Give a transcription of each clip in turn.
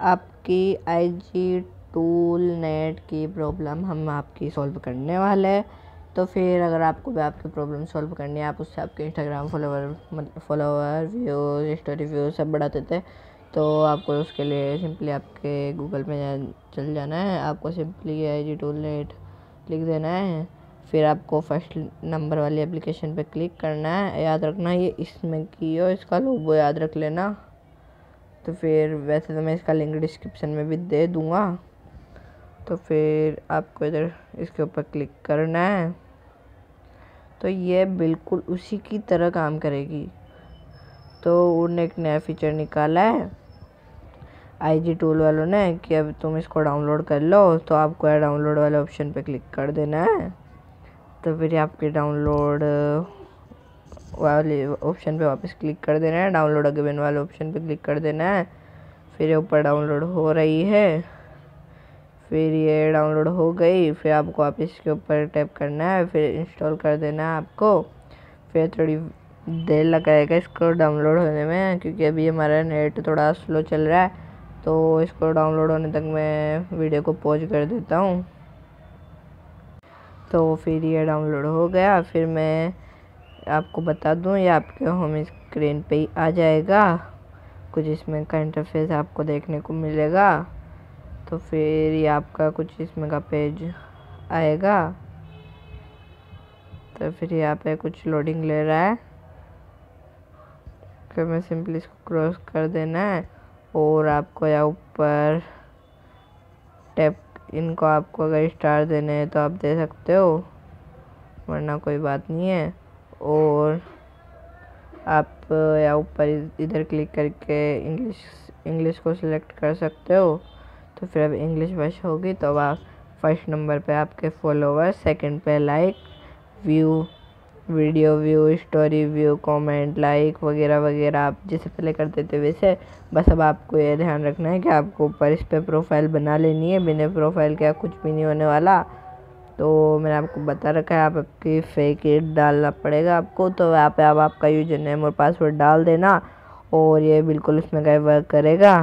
आपकी I G tool net की problem हम आपकी सॉल्व करने वाले हैं। तो फिर अगर आपको भी आपकी प्रॉब्लम सॉल्व करनी है, आप उससे आपके इंस्टाग्राम फॉलोवर मतलब फॉलोवर व्यूज़ स्टोरी व्यूज़ सब बढ़ाते थे तो आपको उसके लिए सिंपली आपके गूगल में चल जाना है। आपको simply I G tool net लिख देना है। फिर आपको फ़र्स्ट नंबर वाली एप्लीकेशन पे क्लिक करना है। याद रखना ये इसमें की हो, इसका लोगो याद रख लेना। तो फिर वैसे तो मैं इसका लिंक डिस्क्रिप्शन में भी दे दूँगा। तो फिर आपको इधर इसके ऊपर क्लिक करना है। तो ये बिल्कुल उसी की तरह काम करेगी। तो उन्होंने एक नया फीचर निकाला है। आई जी टूल वालों ने कि अब तुम इसको डाउनलोड कर लो तो आपको डाउनलोड वाले ऑप्शन पे क्लिक कर देना है। तो फिर आपके डाउनलोड वाले ऑप्शन पे वापस क्लिक कर देना है। डाउनलोड अगेन वाले ऑप्शन पे क्लिक कर देना है। फिर ये ऊपर डाउनलोड हो रही है। फिर ये डाउनलोड हो गई। फिर आपको आप इसके ऊपर टैप करना है। फिर इंस्टॉल कर देना है आपको। फिर थोड़ी देर लगाएगा इसको डाउनलोड होने में, क्योंकि अभी हमारा नेट थोड़ा स्लो चल रहा है। तो इसको डाउनलोड होने तक मैं वीडियो को पॉज कर देता हूँ। तो फिर ये डाउनलोड हो गया। फिर मैं आपको बता दूँ, ये आपके होम स्क्रीन पे ही आ जाएगा। कुछ इसमें का इंटरफेस आपको देखने को मिलेगा। तो फिर ये आपका कुछ इसमें का पेज आएगा। तो फिर यहाँ पे कुछ लोडिंग ले रहा है। फिर मैं सिंपली इसको क्रॉस कर देना है और आपको यहाँ ऊपर टैप इनको आपको अगर स्टार देने हैं तो आप दे सकते हो, वरना कोई बात नहीं है। और आप, या ऊपर इधर क्लिक करके इंग्लिश इंग्लिश को सिलेक्ट कर सकते हो। तो फिर अब इंग्लिश वश होगी तो अब आप फ़र्स्ट नंबर पे आपके फॉलोवर, सेकंड पे like, view, video view, story view, comment, like वगैरह वगैरह आप जैसे पहले करते थे वैसे। बस अब आपको ये ध्यान रखना है कि आपको ऊपर इस पर प्रोफ़ाइल बना लेनी है, बिना प्रोफ़ाइल के कुछ भी नहीं होने वाला। तो मैंने आपको बता रखा है, आप आपकी फेक एड डालना पड़ेगा आपको। तो यहाँ पे आप आपका यूज़र नेम और पासवर्ड डाल देना और ये बिल्कुल उसमें गए वर्क करेगा।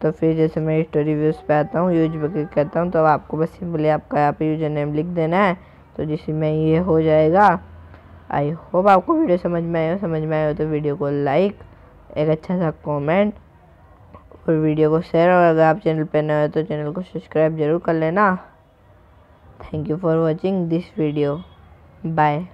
तो फिर जैसे मैं स्टोरी व्यूज़ पे आता हूँ यूज़ क्लिक करता हूँ तो आपको बस सिंपली आपका यहाँ पे यूज़र नेम लिख देना है। तो जिसमें ये हो जाएगा। आई होप आपको वीडियो समझ में आए हो। समझ में आए हो तो वीडियो को लाइक एक अच्छा सा कमेंट और वीडियो को शेयर और अगर आप चैनल पर नए हो तो चैनल को सब्सक्राइब ज़रूर कर लेना। Thank you for watching this video bye